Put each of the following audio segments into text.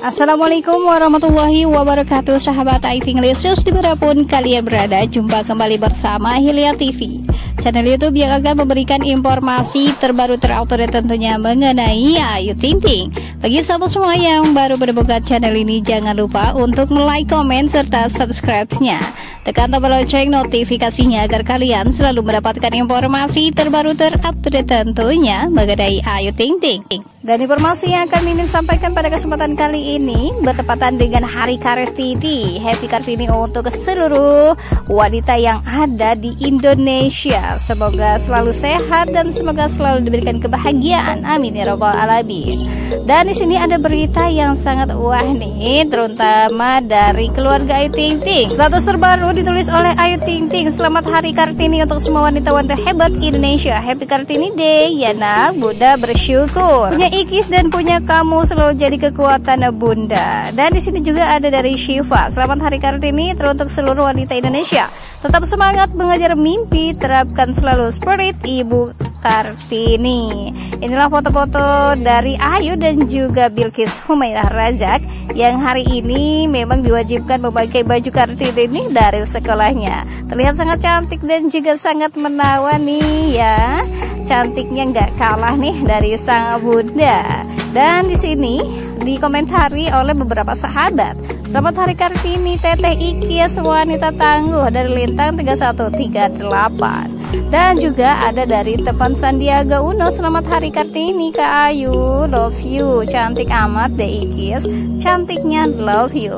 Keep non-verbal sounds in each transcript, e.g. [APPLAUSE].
Assalamualaikum warahmatullahi wabarakatuh Sahabat IT Ngelisius di mana pun kalian berada. Jumpa kembali bersama Hilya TV Channel Youtube yang akan memberikan informasi terbaru terupdate tentunya mengenai Ayu Ting Ting Bagi sahabat semua yang baru menemukan channel ini Jangan lupa untuk like, komen, serta subscribe-nya Tekan tombol lonceng notifikasinya agar kalian selalu mendapatkan informasi terbaru terupdate tentunya mengenai Ayu Ting Ting. Dan informasi yang akan Mimin sampaikan pada kesempatan kali ini bertepatan dengan Hari Kartini. Happy Kartini untuk seluruh wanita yang ada di Indonesia. Semoga selalu sehat dan semoga selalu diberikan kebahagiaan. Amin ya robbal alamin. Dan di sini ada berita yang sangat wah nih, terutama dari keluarga Ayu Ting Ting. Status terbaru ditulis oleh Ayu Ting Ting. Selamat Hari Kartini untuk semua wanita-wanita hebat Indonesia. Happy Kartini Day Ya nak, Bunda bersyukur. Punya Ikis dan punya kamu selalu jadi kekuatan Bunda. Dan di sini juga ada dari Shiva. Selamat Hari Kartini teruntuk seluruh wanita Indonesia. Tetap semangat mengajar mimpi Terapkan selalu spirit Ibu Kartini. Inilah foto-foto dari Ayu dan juga Bilkis Humairah Rajak Yang hari ini memang diwajibkan memakai baju Kartini ini dari sekolahnya. Terlihat sangat cantik dan juga sangat menawan nih ya. Cantiknya nggak kalah nih dari sang bunda. Dan di sini dikomentari oleh beberapa sahabat. Selamat Hari Kartini Teteh Iki wanita tangguh dari Lintang 3138 dan juga ada dari teman Sandiaga Uno. Selamat Hari Kartini Kak Ayu. Love you. Cantik amat deh Ikis. Cantiknya love you.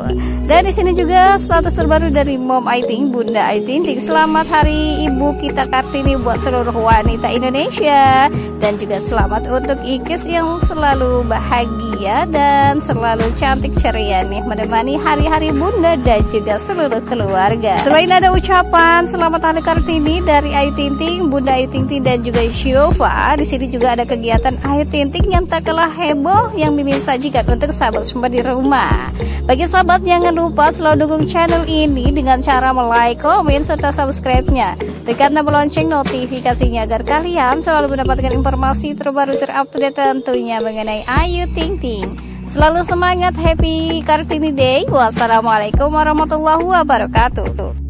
Dan di sini juga status terbaru dari Mom Aiting Bunda Aiting Selamat Hari Ibu kita Kartini buat seluruh wanita Indonesia Dan juga selamat untuk Ikis yang selalu bahagia Dan selalu cantik ceria nih Menemani hari-hari Bunda dan juga seluruh keluarga Selain ada ucapan Selamat Hari Kartini dari Ayu Tinting, Bunda Ayu Tinting dan juga Syova. Di sini juga ada kegiatan Ayu Tinting yang tak kalah heboh yang mimin sajikan untuk sahabat semua di rumah. Bagi sahabat jangan lupa selalu dukung channel ini dengan cara like, komen serta subscribe-nya. Tekan tombol lonceng notifikasinya agar kalian selalu mendapatkan informasi terbaru terupdate tentunya mengenai Ayu Tinting. Selalu semangat Happy Kartini Day. Wassalamualaikum warahmatullahi wabarakatuh.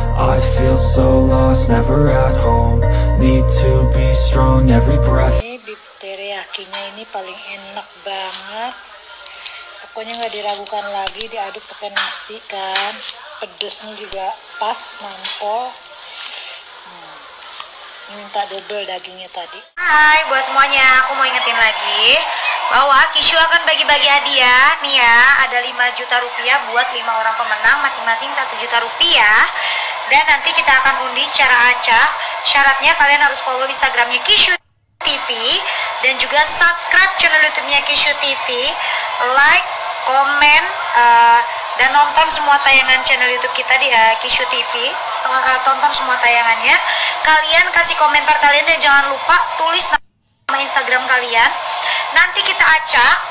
I feel so lost, never at home. Need to be strong, every breath. Ini beef teriyakinya ini paling enak banget. Pokoknya nggak diragukan lagi diaduk pakai nasi kan. Pedesnya juga pas, nampol. Hmm. Minta double dagingnya tadi. Hai buat semuanya, aku mau ingetin lagi bahwa Kishu akan bagi-bagi hadiah. Nih ya ada 5 juta rupiah buat 5 orang pemenang masing-masing 1 juta rupiah dan nanti kita akan undi secara acak. Syaratnya kalian harus follow instagramnya Kishu TV dan juga subscribe channel youtube-nya Kishu TV like, komen uh, dan nonton semua tayangan channel youtube kita di uh, Kishu TV uh, tonton semua tayangannya. Kalian kasih komentar kalian dan jangan lupa tulis nama instagram kalian. Nanti kita acak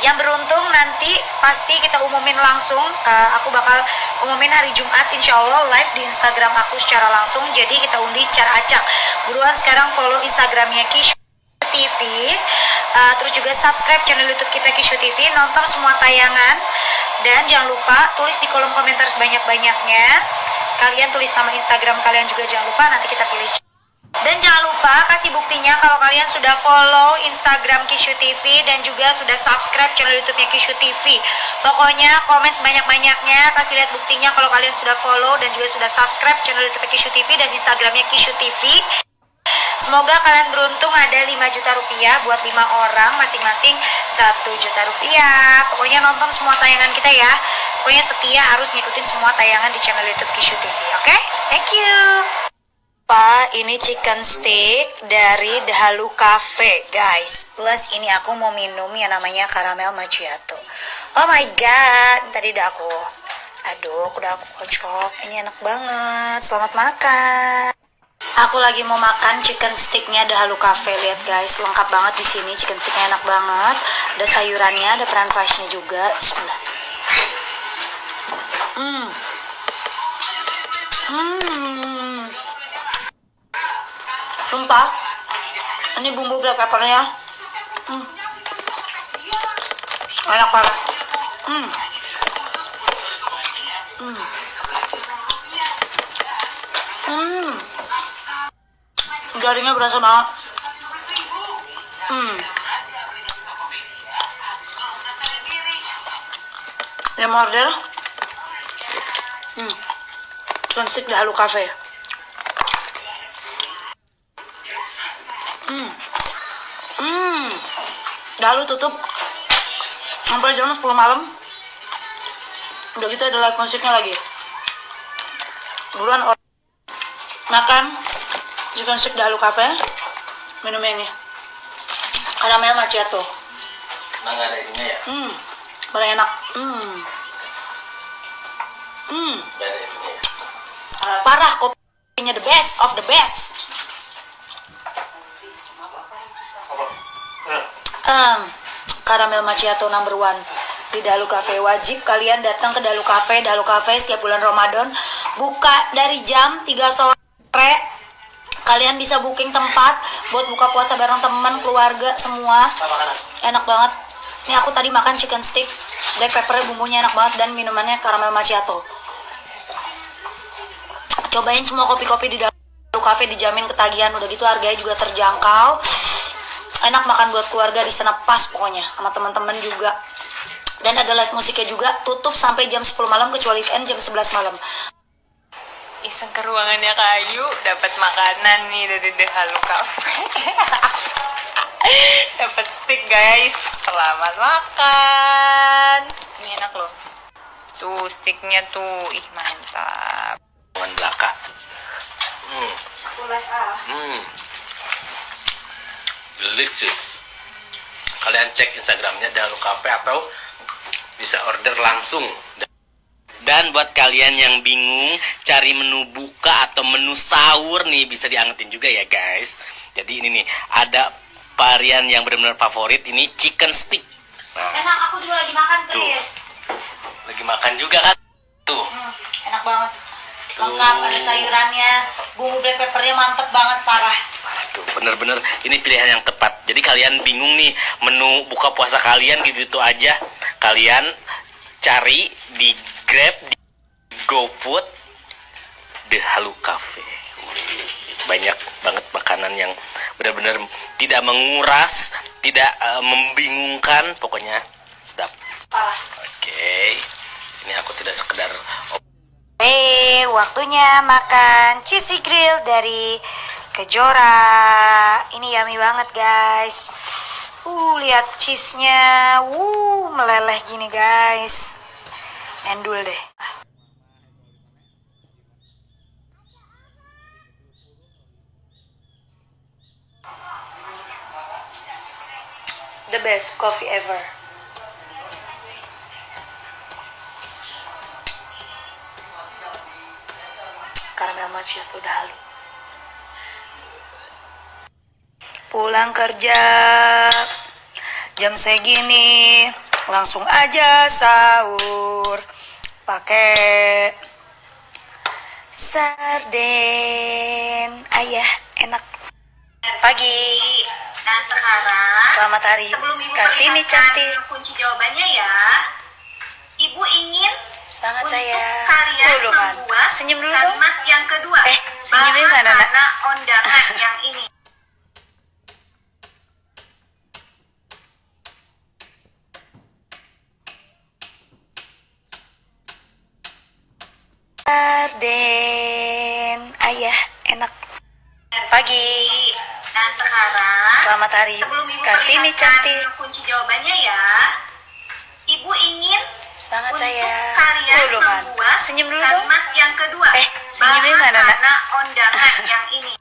yang beruntung nanti pasti kita umumin langsung uh, aku bakal umumin hari Jumat insya Allah live di Instagram aku secara langsung jadi kita undi secara acak. Buruan sekarang follow Instagramnya Kishu TV uh, terus juga subscribe channel YouTube kita Kishu TV nonton semua tayangan dan jangan lupa tulis di kolom komentar sebanyak-banyaknya. Kalian tulis nama Instagram kalian juga jangan lupa nanti kita pilih dan jangan lupa kasih buktinya kalau kalian sudah follow Instagram Kishu TV dan juga sudah subscribe channel YouTube-nya Kishu TV. Pokoknya komen sebanyak-banyaknya, kasih lihat buktinya kalau kalian sudah follow dan juga sudah subscribe channel YouTube Kishu TV dan Instagramnya Kishu TV. Semoga kalian beruntung ada 5 juta rupiah buat 5 orang masing-masing 1 juta rupiah. Pokoknya nonton semua tayangan kita ya. Pokoknya setia harus ngikutin semua tayangan di channel YouTube Kishu TV, oke? Okay? Thank you. Pak, ini chicken stick dari Dahalu Cafe, guys. Plus ini aku mau minum yang namanya caramel macchiato. Oh my god, tadi udah aku. Aduh, udah aku kocok. Ini enak banget. Selamat makan. Aku lagi mau makan chicken sticknya Dahalu Cafe. Lihat guys, lengkap banget di sini. Chicken sticknya enak banget. Ada sayurannya, ada french fries-nya juga. Bismillah. Hmm. Hmm. Sumpah, ini bumbu black peppernya. Hmm. Enak banget. Hmm. Hmm. Hmm. Garingnya berasa banget. Hmm. Yang mau order? Hmm. Tonsik Dahalu Cafe. Hmm. Hmm. Dahalu tutup sampai jam 10 malam. Udah gitu ada live musiknya lagi. Buruan or- makan chicken stick Dahalu Cafe. Minum ini. Caramel macchiato. Emang ada ininya ya? Hmm. Paling enak. Hmm. Hmm. Ya? Parah kopinya the best of the best. Um, caramel macchiato number one. Di Dalu Cafe. Wajib kalian datang ke Dalu Cafe. Dalu Cafe setiap bulan Ramadan. Buka dari jam 3 sore. Kalian bisa booking tempat buat buka puasa bareng teman keluarga semua. Enak banget. Ini aku tadi makan chicken stick. Black peppernya bumbunya enak banget dan minumannya caramel macchiato. Cobain semua kopi-kopi di dalam cafe dijamin ketagihan. Udah gitu harganya juga terjangkau enak makan buat keluarga di sana pas pokoknya sama teman-teman juga. Dan ada live musiknya juga tutup sampai jam 10 malam kecuali weekend jam 11 malam. Iseng ke ruangannya kayu dapat makanan nih dari The Halu Cafe. [LAUGHS] Dapat stick guys. Selamat makan. Ini enak loh. Tuh sticknya tuh ih mantap. Belakang. Hmm. Hmm. Delicious. Kalian cek Instagramnya Dalu Cafe atau bisa order langsung. Dan buat kalian yang bingung cari menu buka atau menu sahur nih bisa diangetin juga ya guys. Jadi ini nih ada varian yang benar-benar favorit ini chicken stick. Nah, enak aku juga lagi makan Tuh. Tris lagi makan juga kan? Tuh. Hmm, enak banget lengkap ada sayurannya bumbu black peppernya mantep banget parah Tuh, bener-bener ini pilihan yang tepat. Jadi kalian bingung nih menu buka puasa kalian gitu-gitu aja. Kalian cari di Grab, di GoFood, The Halu Cafe. Banyak banget makanan yang benar-benar tidak menguras, tidak eh, membingungkan, pokoknya sedap. Oke. Ini aku tidak sekedar Eh, waktunya makan cheesy grill dari Kejora. Ini yummy banget, guys. Uh, lihat cheese-nya. Uh, meleleh gini, guys. Endul deh. The best coffee ever. Caramel macchiato udah halu. Pulang kerja. Jam segini langsung aja sahur. Pakai sarden. Ayah enak. Pagi. Nah sekarang selamat hari. sebelum ibu kartini cantik. kunci jawabannya ya, ibu ingin semangat untuk saya. kalian dong kan membuat senyum dulu dong. kalimat yang kedua. Eh, senyumnya mana, Nak? Bahasa undangan [LAUGHS] yang ini. sarden ayah enak pagi Nah sekarang selamat hari sebelum ibu kartini cantik kunci jawabannya ya, ibu ingin Semangat untuk sayang. kalian Dulu, membuat Senyum dulu dong. yang kedua. Eh, senyumnya mana, Nak? undangan yang ini.